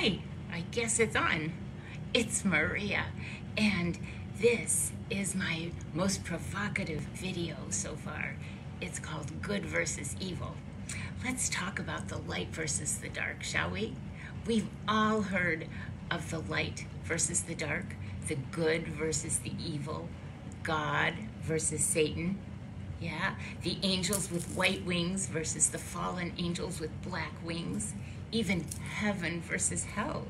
Hi, I guess it's on. It's Maria, and this is my most provocative video so far. It's called Good versus Evil. Let's talk about the light versus the dark, shall we? We've all heard of the light versus the dark, the good versus the evil, God versus Satan. Yeah, the angels with white wings versus the fallen angels with black wings even heaven versus hell.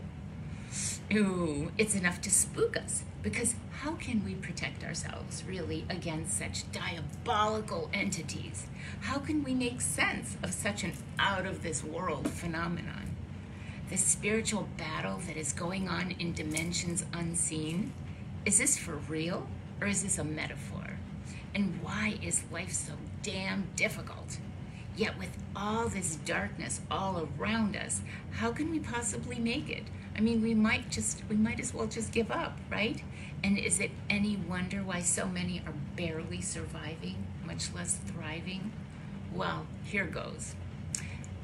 Ooh, it's enough to spook us because how can we protect ourselves really against such diabolical entities? How can we make sense of such an out of this world phenomenon? The spiritual battle that is going on in dimensions unseen, is this for real or is this a metaphor? And why is life so damn difficult? Yet, with all this darkness all around us, how can we possibly make it? I mean, we might just, we might as well just give up, right? And is it any wonder why so many are barely surviving, much less thriving? Well, here goes.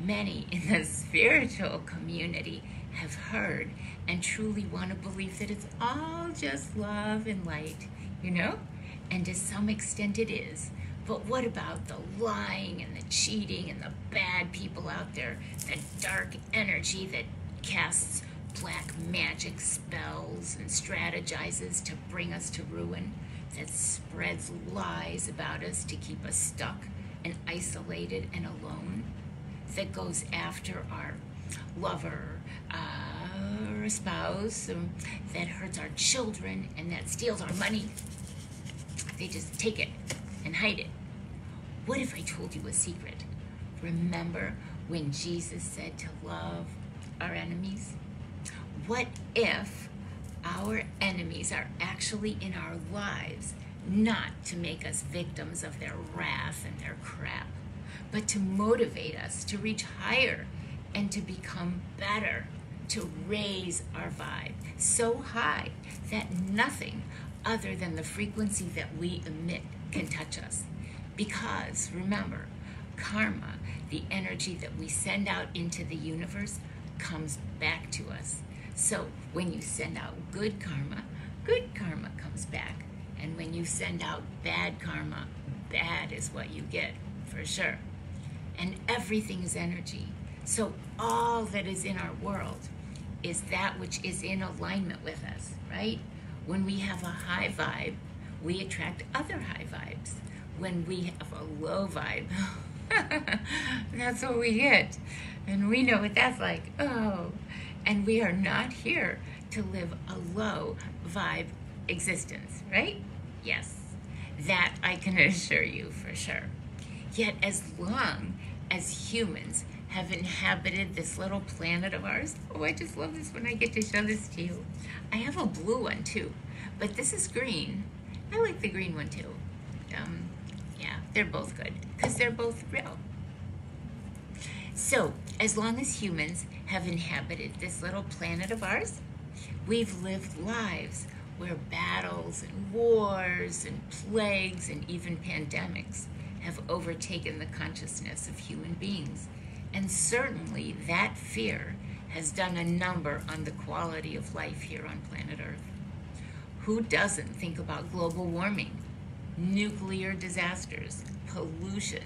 Many in the spiritual community have heard and truly want to believe that it's all just love and light, you know? And to some extent it is. But what about the lying and the cheating and the bad people out there? The dark energy that casts black magic spells and strategizes to bring us to ruin, that spreads lies about us to keep us stuck and isolated and alone, that goes after our lover, or spouse, that hurts our children and that steals our money. They just take it and hide it. What if I told you a secret? Remember when Jesus said to love our enemies? What if our enemies are actually in our lives, not to make us victims of their wrath and their crap, but to motivate us to reach higher and to become better, to raise our vibe so high that nothing other than the frequency that we emit can touch us. Because remember, karma, the energy that we send out into the universe, comes back to us. So when you send out good karma, good karma comes back. And when you send out bad karma, bad is what you get, for sure. And everything is energy. So all that is in our world is that which is in alignment with us, right? When we have a high vibe, we attract other high vibes. When we have a low vibe, that's what we get. And we know what that's like. Oh, and we are not here to live a low vibe existence, right? Yes, that I can assure you for sure. Yet, as long as humans have inhabited this little planet of ours. Oh, I just love this when I get to show this to you. I have a blue one too, but this is green. I like the green one too. Um, they're both good because they're both real. So, as long as humans have inhabited this little planet of ours, we've lived lives where battles and wars and plagues and even pandemics have overtaken the consciousness of human beings. And certainly that fear has done a number on the quality of life here on planet Earth. Who doesn't think about global warming, nuclear disasters, pollution,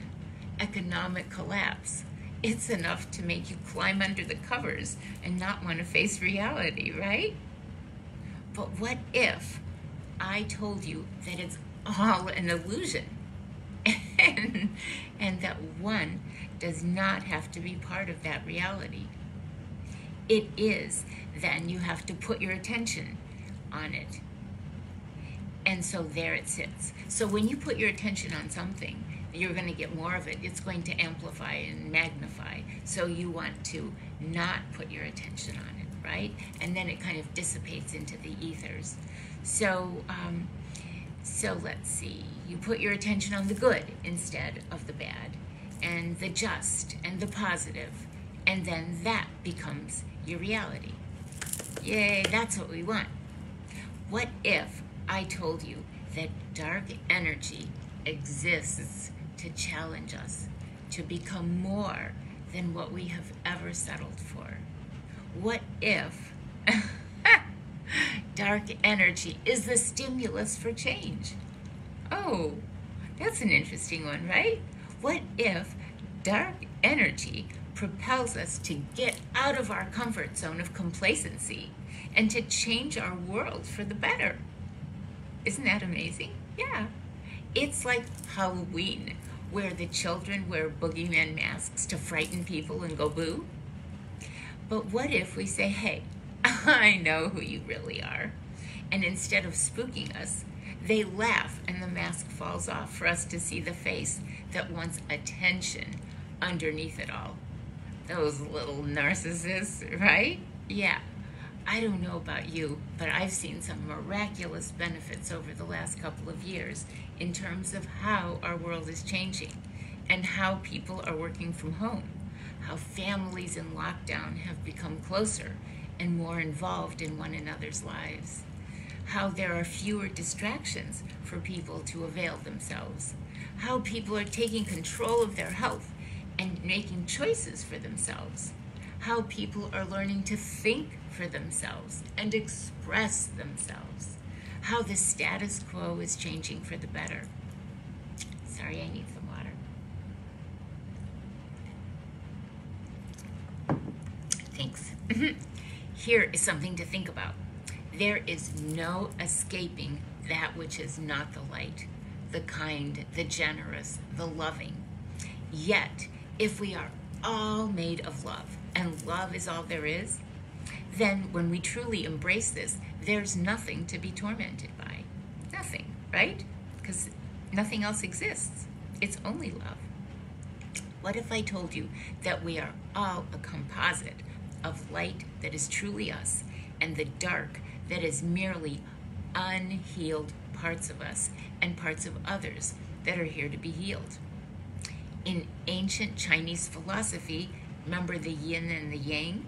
economic collapse? It's enough to make you climb under the covers and not want to face reality, right? But what if I told you that it's all an illusion? and, and that one does not have to be part of that reality. It is, then you have to put your attention on it. And so there it sits. So when you put your attention on something, you're going to get more of it. It's going to amplify and magnify. So you want to not put your attention on it, right? And then it kind of dissipates into the ethers. So, um, so let's see. You put your attention on the good instead of the bad, and the just and the positive, and then that becomes your reality. Yay, that's what we want. What if I told you that dark energy exists to challenge us to become more than what we have ever settled for? What if dark energy is the stimulus for change? Oh, that's an interesting one, right? What if dark energy propels us to get out of our comfort zone of complacency and to change our world for the better? Isn't that amazing? Yeah. It's like Halloween, where the children wear boogeyman masks to frighten people and go boo. But what if we say, hey, I know who you really are? And instead of spooking us, they laugh and the mask falls off for us to see the face that wants attention underneath it all. Those little narcissists, right? Yeah. I don't know about you, but I've seen some miraculous benefits over the last couple of years in terms of how our world is changing and how people are working from home, how families in lockdown have become closer and more involved in one another's lives, how there are fewer distractions for people to avail themselves, how people are taking control of their health and making choices for themselves, how people are learning to think for themselves and express themselves, how the status quo is changing for the better. Sorry, I need some water. Thanks. Here is something to think about. There is no escaping that which is not the light, the kind, the generous, the loving. Yet, if we are all made of love, and love is all there is, then when we truly embrace this, there's nothing to be tormented by. Nothing, right? Because nothing else exists. It's only love. What if I told you that we are all a composite of light that is truly us and the dark that is merely unhealed parts of us and parts of others that are here to be healed? In ancient Chinese philosophy, remember the yin and the yang?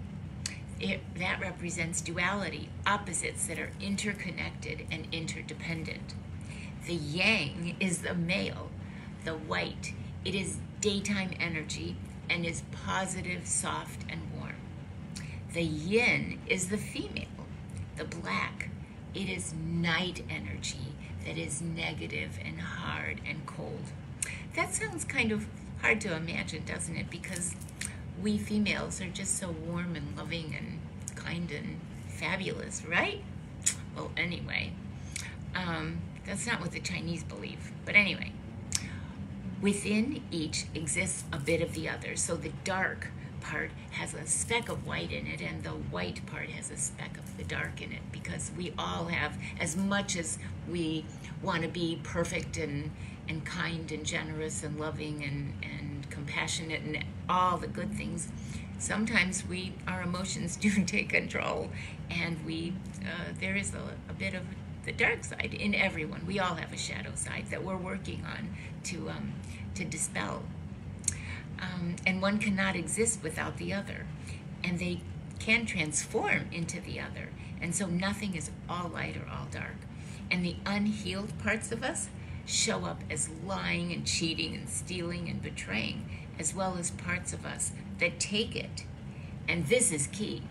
it, that represents duality, opposites that are interconnected and interdependent. The yang is the male, the white. It is daytime energy and is positive, soft, and warm. The yin is the female, the black. It is night energy that is negative and hard and cold. That sounds kind of hard to imagine, doesn't it? Because we females are just so warm and loving and kind and fabulous, right? Well, anyway, um, that's not what the Chinese believe. But anyway, within each exists a bit of the other. So the dark part has a speck of white in it, and the white part has a speck of the dark in it because we all have, as much as we want to be perfect and, and kind and generous and loving and, and compassionate and all the good things, sometimes we our emotions do take control and we uh, there is a, a, bit of the dark side in everyone. We all have a shadow side that we're working on to um, to dispel. Um, and one cannot exist without the other and they can transform into the other. And so nothing is all light or all dark. And the unhealed parts of us show up as lying and cheating and stealing and betraying as well as parts of us that take it. And this is key.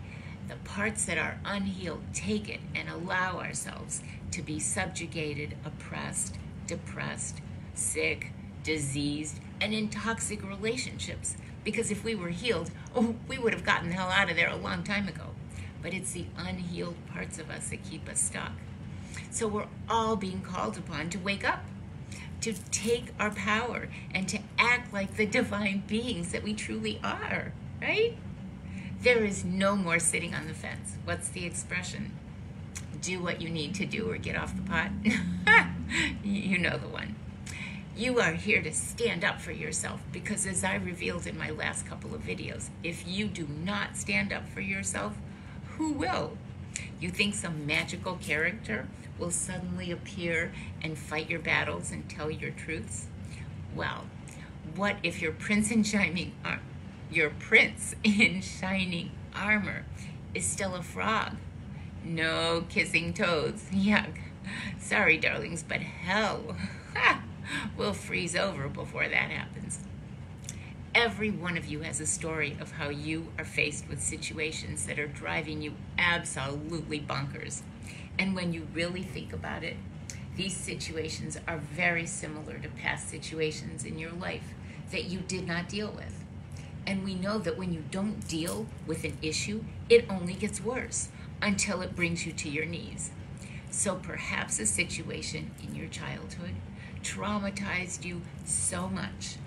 The parts that are unhealed take it and allow ourselves to be subjugated, oppressed, depressed, sick, diseased, and in toxic relationships. Because if we were healed, oh, we would have gotten the hell out of there a long time ago. But it's the unhealed parts of us that keep us stuck. So we're all being called upon to wake up to take our power and to act like the divine beings that we truly are, right? There is no more sitting on the fence. What's the expression? Do what you need to do or get off the pot. you know the one. You are here to stand up for yourself because, as I revealed in my last couple of videos, if you do not stand up for yourself, who will? You think some magical character will suddenly appear and fight your battles and tell your truths? Well, what if your prince in shining ar- your prince in shining armor is still a frog? No kissing toads. Yuck. Sorry, darlings, but hell we'll freeze over before that happens. Every one of you has a story of how you are faced with situations that are driving you absolutely bonkers. And when you really think about it, these situations are very similar to past situations in your life that you did not deal with. And we know that when you don't deal with an issue, it only gets worse until it brings you to your knees. So perhaps a situation in your childhood traumatized you so much.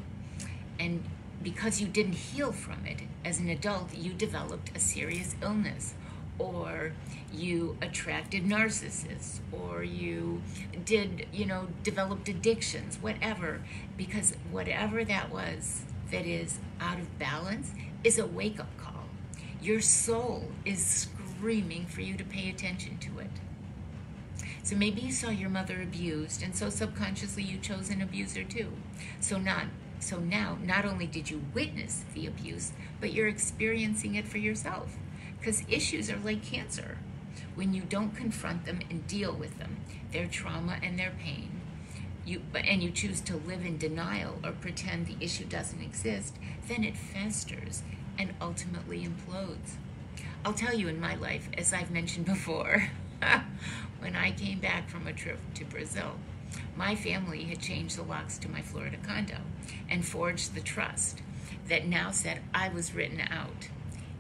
And because you didn't heal from it. As an adult, you developed a serious illness or you attracted narcissists or you did you know developed addictions whatever because whatever that was that is out of balance is a wake-up call. Your soul is screaming for you to pay attention to it. So maybe you saw your mother abused and so subconsciously you chose an abuser too. So not so now not only did you witness the abuse but you're experiencing it for yourself because issues are like cancer. When you don't confront them and deal with them, their trauma and their pain, you, and you choose to live in denial or pretend the issue doesn't exist, then it festers and ultimately implodes. I'll tell you in my life, as I've mentioned before, when I came back from a trip to Brazil, my family had changed the locks to my Florida condo and forged the trust that now said I was written out.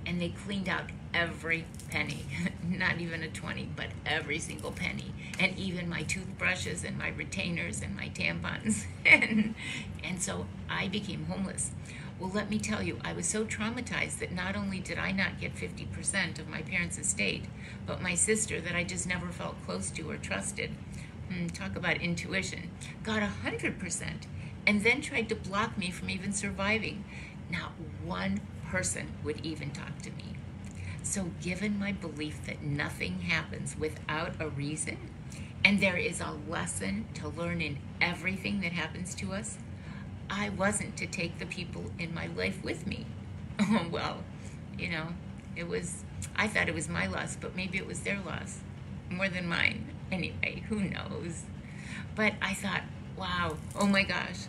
And they cleaned out every penny, not even a 20, but every single penny. And even my toothbrushes and my retainers and my tampons. and, and so I became homeless. Well, let me tell you, I was so traumatized that not only did I not get 50% of my parents' estate, but my sister, that I just never felt close to or trusted, Hmm, talk about intuition, got 100% and then tried to block me from even surviving. Not one person would even talk to me. So, given my belief that nothing happens without a reason, and there is a lesson to learn in everything that happens to us, I wasn't to take the people in my life with me. Oh, well, you know, it was, I thought it was my loss, but maybe it was their loss more than mine. Anyway, who knows? But I thought, wow, oh my gosh,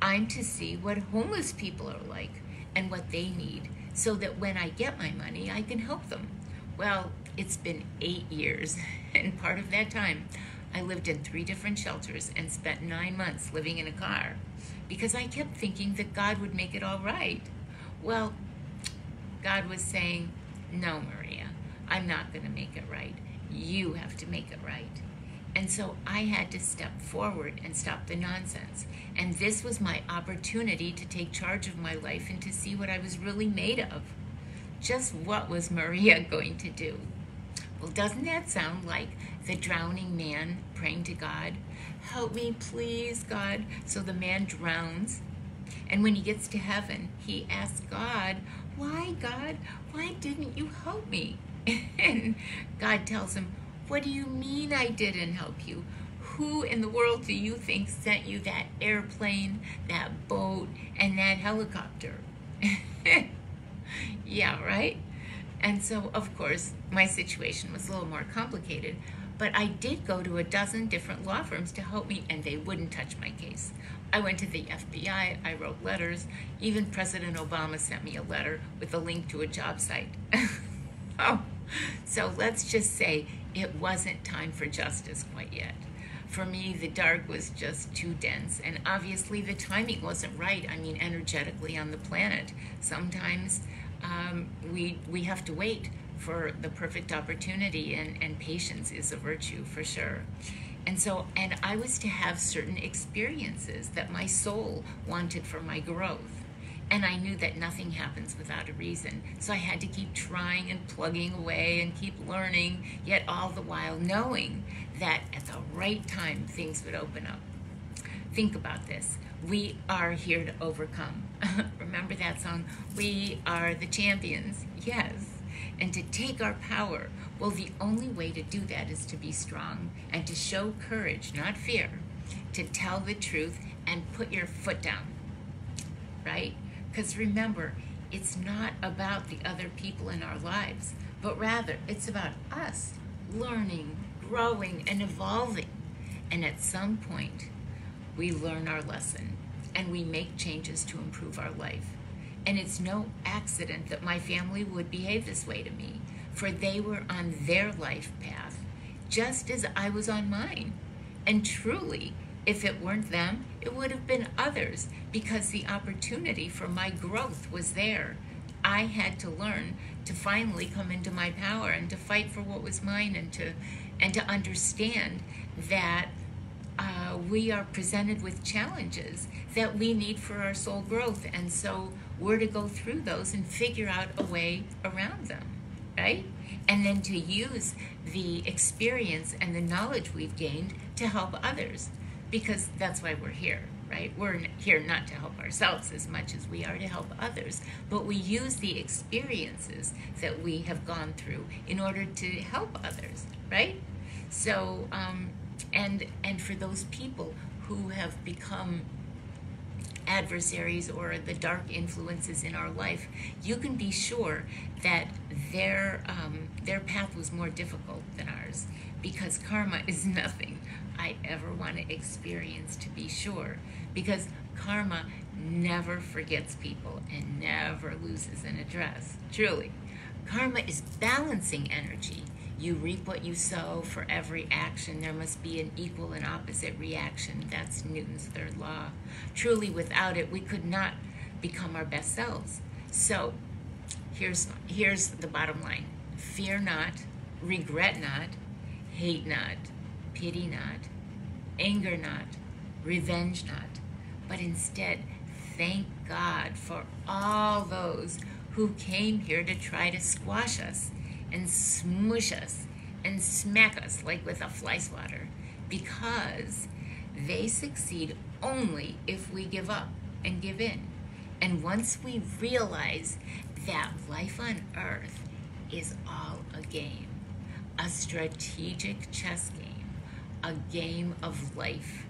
I'm to see what homeless people are like and what they need so that when I get my money, I can help them. Well, it's been eight years, and part of that time, I lived in three different shelters and spent nine months living in a car because I kept thinking that God would make it all right. Well, God was saying, No, Maria, I'm not going to make it right. You have to make it right. And so I had to step forward and stop the nonsense. And this was my opportunity to take charge of my life and to see what I was really made of. Just what was Maria going to do? Well, doesn't that sound like the drowning man praying to God? Help me, please, God. So the man drowns. And when he gets to heaven, he asks God, Why, God? Why didn't you help me? and God tells him, what do you mean I didn't help you? Who in the world do you think sent you that airplane, that boat, and that helicopter? yeah, right? And so, of course, my situation was a little more complicated, but I did go to a dozen different law firms to help me, and they wouldn't touch my case. I went to the FBI, I wrote letters. Even President Obama sent me a letter with a link to a job site. oh, so let's just say it wasn't time for justice quite yet. For me, the dark was just too dense, and obviously the timing wasn't right. I mean, energetically on the planet, sometimes um, we we have to wait for the perfect opportunity, and, and patience is a virtue for sure. And so, and I was to have certain experiences that my soul wanted for my growth. And I knew that nothing happens without a reason. So I had to keep trying and plugging away and keep learning, yet all the while knowing that at the right time things would open up. Think about this. We are here to overcome. Remember that song? We are the champions. Yes. And to take our power. Well, the only way to do that is to be strong and to show courage, not fear, to tell the truth and put your foot down. Right? Because remember, it's not about the other people in our lives, but rather it's about us learning, growing, and evolving. And at some point, we learn our lesson and we make changes to improve our life. And it's no accident that my family would behave this way to me, for they were on their life path, just as I was on mine. And truly, if it weren't them, it would have been others, because the opportunity for my growth was there. I had to learn to finally come into my power and to fight for what was mine and to and to understand that uh, we are presented with challenges that we need for our soul growth. And so we're to go through those and figure out a way around them right? And then to use the experience and the knowledge we've gained to help others because that's why we're here right? We're here not to help ourselves as much as we are to help others, but we use the experiences that we have gone through in order to help others, right? So, um, and and for those people who have become adversaries or the dark influences in our life, you can be sure that their um, their path was more difficult than ours because karma is nothing Ever want to experience to be sure because karma never forgets people and never loses an address. Truly. Karma is balancing energy. You reap what you sow for every action. There must be an equal and opposite reaction. That's Newton's third law. Truly, without it, we could not become our best selves. So, here's, here's the bottom line fear not, regret not, hate not, pity not, anger not, revenge not, but instead thank God for all those who came here to try to squash us and smush us and smack us like with a fly swatter because they succeed only if we give up and give in. And once we realize that life on earth is all a game, a strategic chess game, a game of life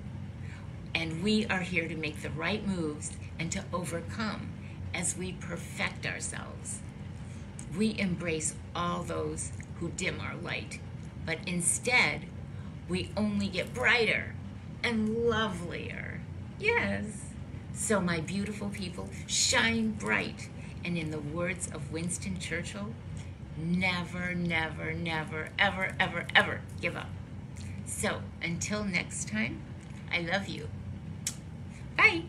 and we are here to make the right moves and to overcome as we perfect ourselves. We embrace all those who dim our light, but instead, we only get brighter and lovelier. Yes. So, my beautiful people, shine bright. And in the words of Winston Churchill, never, never, never, ever, ever, ever give up. So, until next time, I love you. Bye.